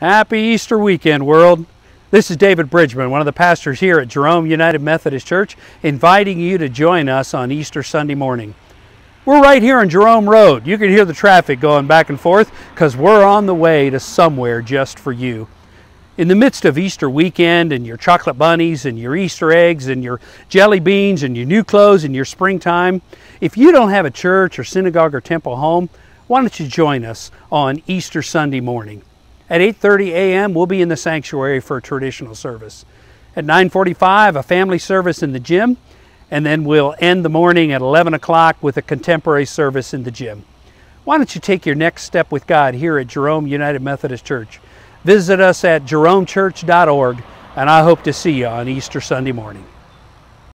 Happy Easter weekend, world. This is David Bridgman, one of the pastors here at Jerome United Methodist Church, inviting you to join us on Easter Sunday morning. We're right here on Jerome Road. You can hear the traffic going back and forth because we're on the way to somewhere just for you. In the midst of Easter weekend and your chocolate bunnies and your Easter eggs and your jelly beans and your new clothes and your springtime, if you don't have a church or synagogue or temple home, why don't you join us on Easter Sunday morning? At 8:30 a.m., we'll be in the sanctuary for a traditional service. At 9:45, a family service in the gym, and then we'll end the morning at 11 o'clock with a contemporary service in the gym. Why don't you take your next step with God here at Jerome United Methodist Church? Visit us at jeromechurch.org, and I hope to see you on Easter Sunday morning.